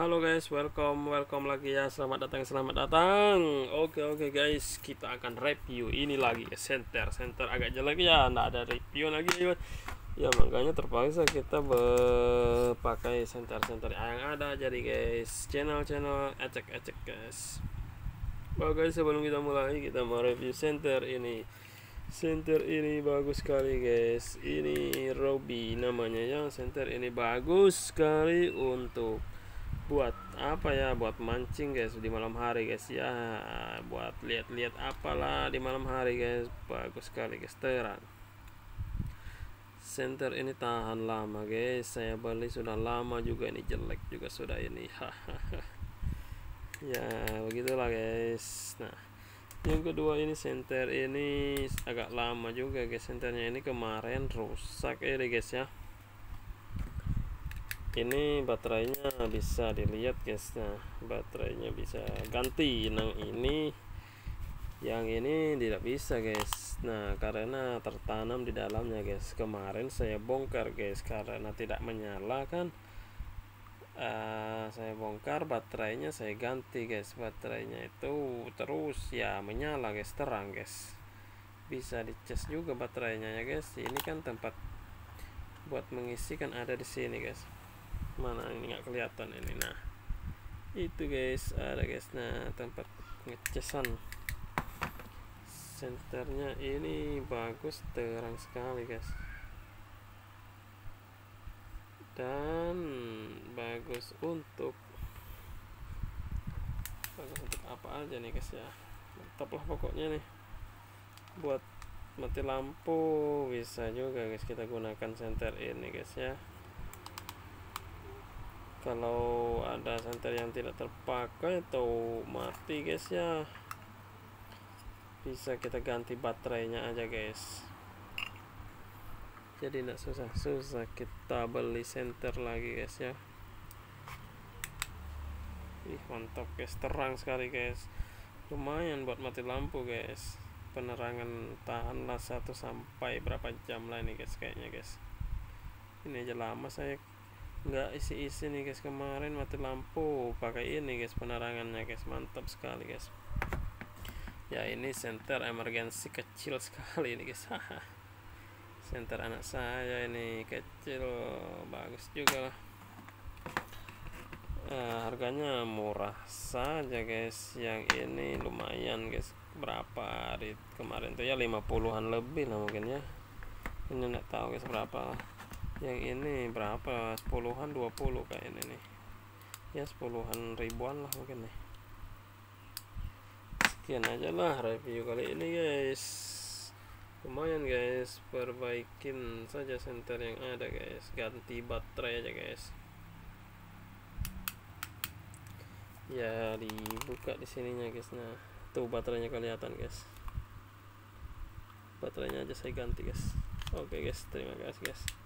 Halo guys, welcome, welcome lagi ya. Selamat datang, selamat datang. Oke, oke guys, kita akan review ini lagi. Center, center agak jelek ya, nggak ada review lagi ya. Ya makanya terpaksa kita pakai center-center yang ada. Jadi guys, channel-channel ecek-ecek guys. Oke guys, sebelum kita mulai, kita mau review center ini. Center ini bagus sekali guys. Ini Robby namanya ya. Center ini bagus sekali untuk buat apa ya buat mancing guys di malam hari guys ya. Buat lihat-lihat apalah di malam hari guys. Bagus sekali guys terang center ini tahan lama guys saya beli sudah lama juga ini jelek juga sudah ini. Ya begitulah guys. Nah yang kedua ini center ini agak lama juga guys centernya ini kemarin rusak ya guys ya ini baterainya bisa dilihat guys. Nah baterainya bisa ganti. Yang ini yang ini tidak bisa guys. Nah karena tertanam di dalamnya guys. Kemarin saya bongkar guys. Karena tidak menyala kan? Uh, saya bongkar baterainya saya ganti guys. Baterainya itu terus ya menyala guys. Terang guys. Bisa dicas juga baterainya ya guys. Ini kan tempat buat mengisi kan ada di sini guys mana ini nggak kelihatan ini. Nah itu guys ada guys. Nah tempat ngecasan senternya ini bagus terang sekali guys. Dan bagus untuk bagus untuk apa aja nih guys ya. Mantap lah pokoknya nih. Buat mati lampu bisa juga guys kita gunakan senter ini guys ya kalau ada senter yang tidak terpakai atau mati guys ya bisa kita ganti baterainya aja guys. Jadi tidak susah-susah kita beli senter lagi guys ya. Ih mantap guys. Terang sekali guys. Lumayan buat mati lampu guys. Penerangan tahanlah satu sampai berapa jam lah ini guys kayaknya guys. Ini aja lama saya nggak isi-isi nih guys. Kemarin mati lampu pakai ini guys penerangannya guys. Mantap sekali guys. Ya ini center emergency kecil sekali ini guys. Center anak saya ini kecil. Bagus juga lah. Uh, harganya murah saja guys. Yang ini lumayan guys. Berapa hari kemarin tuh? Ya 50-an lebih lah mungkin ya. Ini nggak tahu guys berapa yang ini berapa? Sepuluhan dua puluh kayak ini nih. Ya sepuluhan ribuan lah mungkin nih. Sekian aja lah review kali ini guys. Lumayan guys. Perbaikin saja center yang ada guys. Ganti baterai aja guys. Ya dibuka di sininya guys. Nah tuh baterainya kelihatan guys. Baterainya aja saya ganti guys. Oke okay, guys. Terima kasih guys